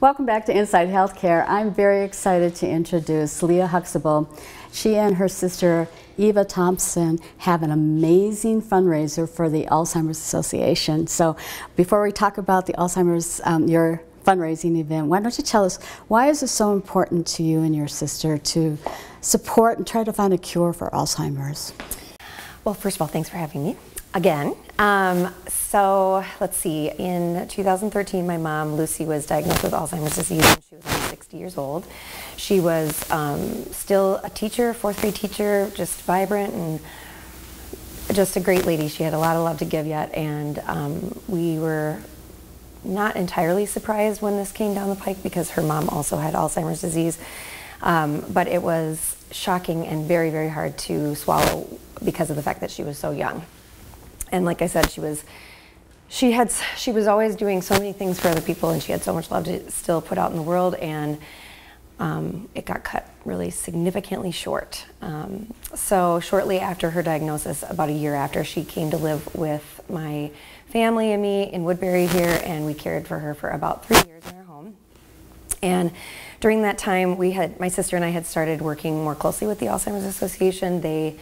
Welcome back to Inside Healthcare. I'm very excited to introduce Leah Huxtable. She and her sister Eva Thompson have an amazing fundraiser for the Alzheimer's Association. So before we talk about the Alzheimer's, um, your fundraising event, why don't you tell us why is it so important to you and your sister to support and try to find a cure for Alzheimer's? Well, first of all, thanks for having me again. Um, so let's see, in 2013, my mom, Lucy, was diagnosed with Alzheimer's disease when she was only 60 years old. She was um, still a teacher, fourth grade teacher, just vibrant and just a great lady. She had a lot of love to give yet, and um, we were not entirely surprised when this came down the pike because her mom also had Alzheimer's disease. Um, but it was shocking and very, very hard to swallow because of the fact that she was so young and like I said, she was she had she was always doing so many things for other people, and she had so much love to still put out in the world, and um, it got cut really significantly short. Um, so shortly after her diagnosis, about a year after, she came to live with my family and me in Woodbury here, and we cared for her for about three years in our home. And during that time, we had my sister and I had started working more closely with the Alzheimer's Association. They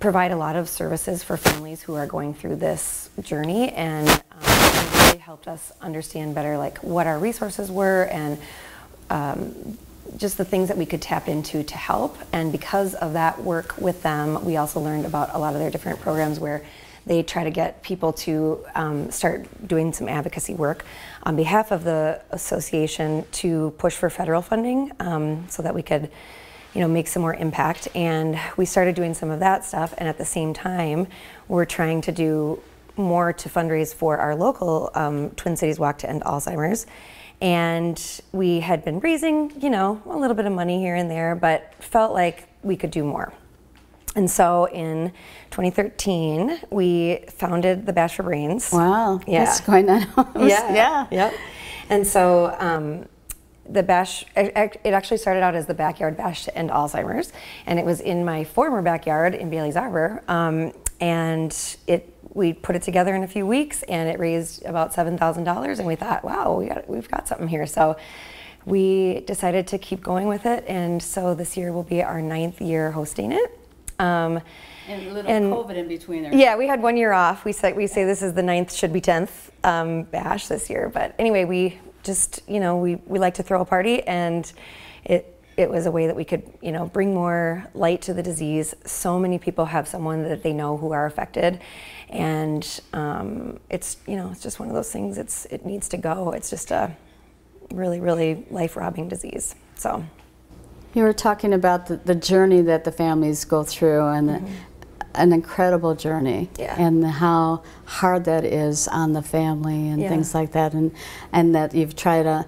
provide a lot of services for families who are going through this journey and um, really helped us understand better like what our resources were and um, just the things that we could tap into to help. And because of that work with them we also learned about a lot of their different programs where they try to get people to um, start doing some advocacy work on behalf of the association to push for federal funding um, so that we could you know, make some more impact. And we started doing some of that stuff. And at the same time, we're trying to do more to fundraise for our local um, Twin Cities Walk to End Alzheimer's. And we had been raising, you know, a little bit of money here and there, but felt like we could do more. And so in 2013, we founded the Bash for Brains. Wow, yeah. that's going on. yeah, yeah, yep. And so um, the bash it actually started out as the backyard bash to end alzheimer's and it was in my former backyard in bailey's arbor um, and it we put it together in a few weeks and it raised about $7000 and we thought wow we got, we've got something here so we decided to keep going with it and so this year will be our ninth year hosting it um, and a little and, COVID in between there. Yeah, we had one year off. We say we say this is the ninth, should be tenth um, bash this year. But anyway, we just you know we, we like to throw a party and it it was a way that we could you know bring more light to the disease. So many people have someone that they know who are affected and um, it's you know it's just one of those things. It's it needs to go. It's just a really really life-robbing disease. So. You were talking about the, the journey that the families go through and mm -hmm an incredible journey yeah. and how hard that is on the family and yeah. things like that and and that you've tried to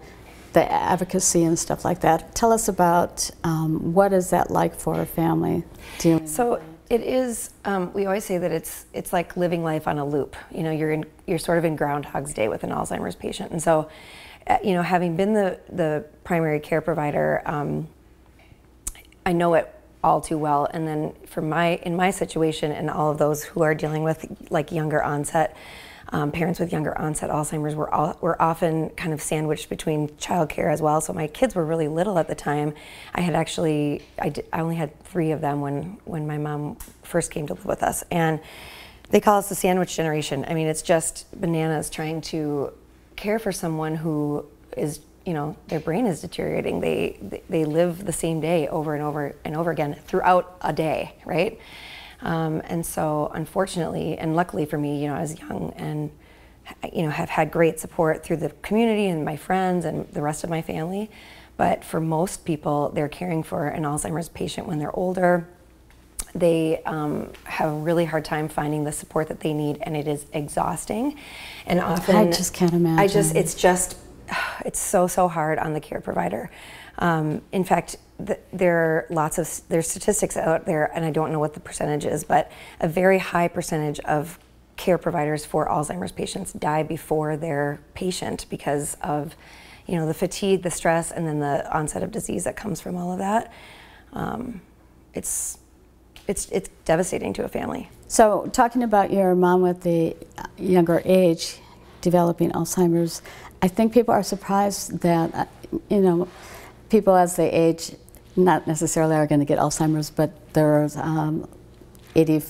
the advocacy and stuff like that tell us about um, what is that like for a family dealing so it is um, we always say that it's it's like living life on a loop you know you're in you're sort of in groundhog's day with an alzheimer's patient and so uh, you know having been the the primary care provider um, i know it all too well. And then for my in my situation and all of those who are dealing with like younger onset, um, parents with younger onset Alzheimer's were all, were often kind of sandwiched between childcare as well. So my kids were really little at the time. I had actually I, did, I only had three of them when when my mom first came to live with us, and they call us the sandwich generation. I mean, it's just bananas trying to care for someone who is you know their brain is deteriorating. They they live the same day over and over and over again throughout a day right? Um, and so unfortunately and luckily for me you know i was young and you know have had great support through the community and my friends and the rest of my family. But for most people they're caring for an alzheimer's patient when they're older. They um, have a really hard time finding the support that they need and it is exhausting. And often i just can't imagine. I just it's just it's so so hard on the care provider. Um, in fact, the, there are lots of there's statistics out there, and I don't know what the percentage is, but a very high percentage of care providers for Alzheimer's patients die before their patient because of you know the fatigue, the stress, and then the onset of disease that comes from all of that. Um, it's it's it's devastating to a family. So, talking about your mom with the younger age developing Alzheimer's, I think people are surprised that, uh, you know, people as they age, not necessarily are going to get Alzheimer's, but there's um, 80,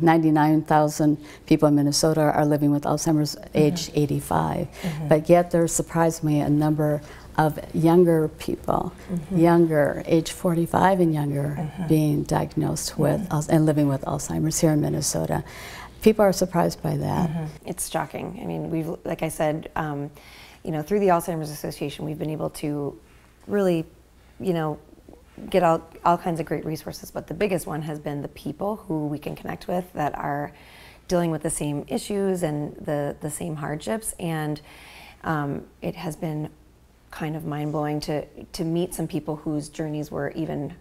99,000 people in Minnesota are living with Alzheimer's mm-hmm. age 85. Mm-hmm. But yet there surprisingly a number of younger people, mm-hmm. younger, age 45 and younger, mm-hmm. being diagnosed with mm-hmm. and living with Alzheimer's here in Minnesota. People are surprised by that. Mm-hmm. It's shocking. I mean, we've, like I said, um, you know, through the Alzheimer's Association, we've been able to really, you know, get all, all kinds of great resources, but the biggest one has been the people who we can connect with that are dealing with the same issues and the, the same hardships. And um, it has been kind of mind blowing to, to meet some people whose journeys were even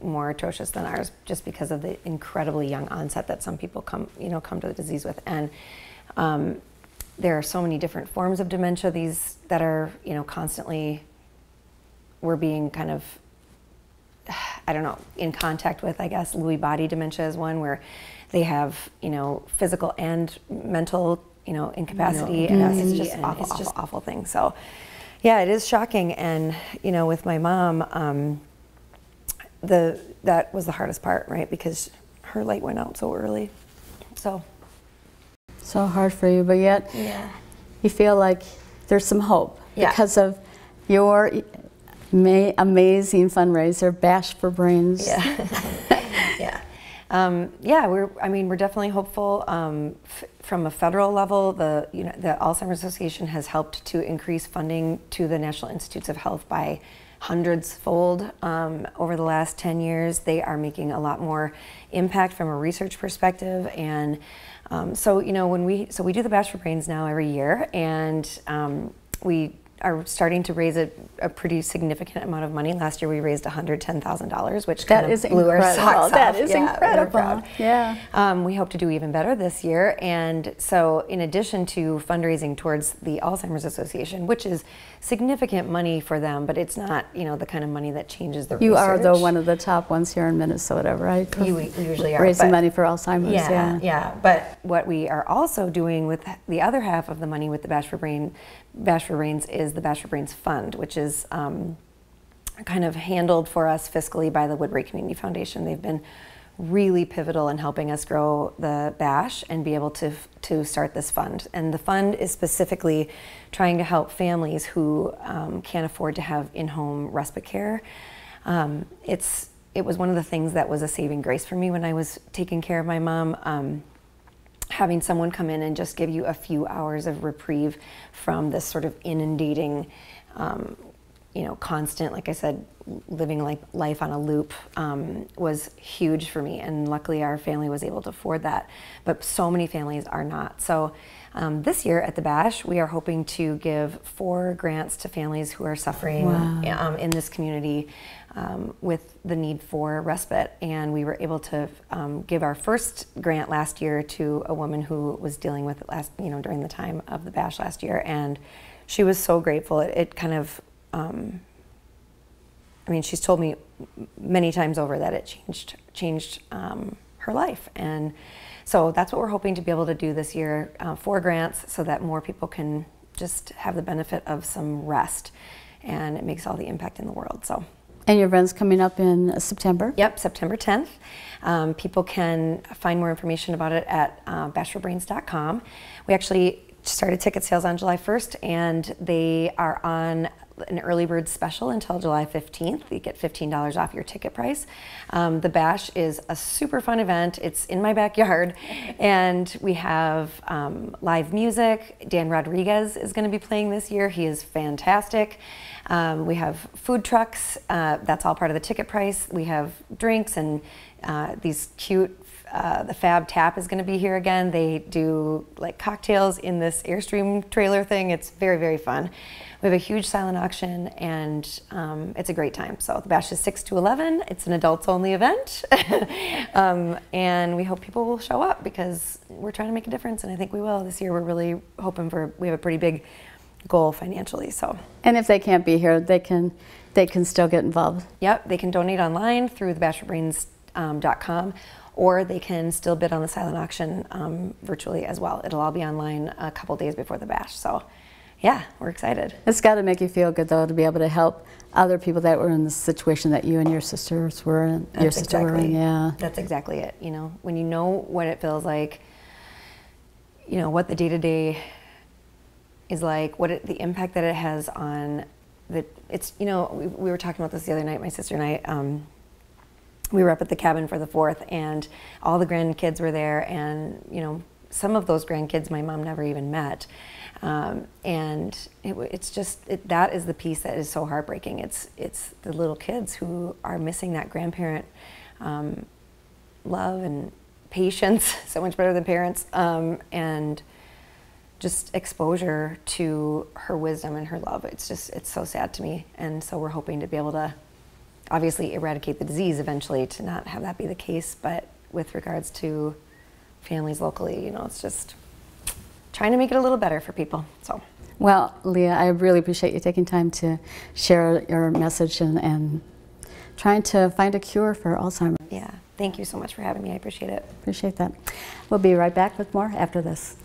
more atrocious than ours just because of the incredibly young onset that some people come, you know, come to the disease with. And um, there are so many different forms of dementia these that are, you know, constantly we're being kind of I don't know, in contact with, I guess, Lewy body dementia is one where they have, you know, physical and mental, you know, incapacity, no. and it's just awful, it's awful, just awful thing. So, yeah, it is shocking. And you know, with my mom, um, the that was the hardest part, right? Because her light went out so early. So. So hard for you, but yet yeah. you feel like there's some hope yeah. because of your May, amazing fundraiser, Bash for Brains. Yeah, yeah, um, yeah. We're. I mean, we're definitely hopeful. Um, from a federal level, the you know the Alzheimer's Association has helped to increase funding to the National Institutes of Health by hundreds fold um, over the last 10 years. They are making a lot more impact from a research perspective. And um, so, you know, when we, so we do the Bash for Brains now every year, and um, we are starting to raise a, a, pretty significant amount of money. Last year we raised $110,000, which that kind of blew incredible. our socks That off. is yeah, incredible. Yeah. Um, we hope to do even better this year. And so in addition to fundraising towards the Alzheimer's Association, which is significant money for them, but it's not, you know, the kind of money that changes the You research. are the one of the top ones here in Minnesota, right? You, usually are. Raising money for Alzheimer's, yeah, yeah. Yeah, but what we are also doing with the other half of the money with the Bash for Brain Bash for Brains is the Bash for Brains Fund, which is um, kind of handled for us fiscally by the Woodbury Community Foundation. They've been really pivotal in helping us grow the bash and be able to to start this fund. And the fund is specifically trying to help families who um, can't afford to have in-home respite care. Um, it's it was one of the things that was a saving grace for me when I was taking care of my mom. Um, having someone come in and just give you a few hours of reprieve from this sort of inundating, um, you know, constant, like I said, living like life on a loop um, was huge for me. And luckily, our family was able to afford that. But so many families are not. So um, this year at the Bash, we are hoping to give four grants to families who are suffering wow. um, in this community um, with the need for respite. And we were able to um, give our first grant last year to a woman who was dealing with it last, you know, during the time of the bash last year. And she was so grateful. It, it kind of, um, I mean, she's told me many times over that it changed, changed um, her life. And so that's what we're hoping to be able to do this year, uh, four grants so that more people can just have the benefit of some rest and it makes all the impact in the world. So. And your event's coming up in September? Yep, September 10th. Um, people can find more information about it at uh, bashforbrains.com. We actually started ticket sales on July 1st, and they are on an early bird special until July 15th. You get $15 off your ticket price. Um, the Bash is a super fun event. It's in my backyard, and we have um, live music. Dan Rodriguez is going to be playing this year. He is fantastic. Um, we have food trucks. Uh, that's all part of the ticket price. We have drinks and uh, these cute uh, the Fab Tap is going to be here again. They do like cocktails in this Airstream trailer thing. It's very, very fun. We have a huge silent auction and um, it's a great time. So the bash is 6 to 11. It's an adults only event. um, and we hope people will show up because we're trying to make a difference and I think we will. This year we're really hoping for, we have a pretty big goal financially. So. And if they can't be here, they can, they can still get involved. Yep, they can donate online through thebashforbrains.com. Um, or they can still bid on the silent auction um, virtually as well. It'll all be online a couple days before the bash. So yeah, we're excited. It's got to make you feel good, though, to be able to help other people that were in the situation that you and your sisters were in. your That's sister were in, yeah. That's exactly it. You know, when you know what it feels like, you know what the day to day is like, what it, the impact that it has on the. It's you know we, we were talking about this the other night. My sister and I. Um, we were up at the cabin for the fourth, and all the grandkids were there, and you know some of those grandkids my mom never even met, um, and it, it's just it, that is the piece that is so heartbreaking. It's it's the little kids who are missing that grandparent um, love and patience, so much better than parents, um, and just exposure to her wisdom and her love. It's just it's so sad to me, and so we're hoping to be able to obviously eradicate the disease eventually to not have that be the case. But with regards to families locally, you know, it's just trying to make it a little better for people. So Well, Leah, I really appreciate you taking time to share your message and, and trying to find a cure for Alzheimer's. yeah, thank you so much for having me. I appreciate it. Appreciate that. We'll be right back with more after this.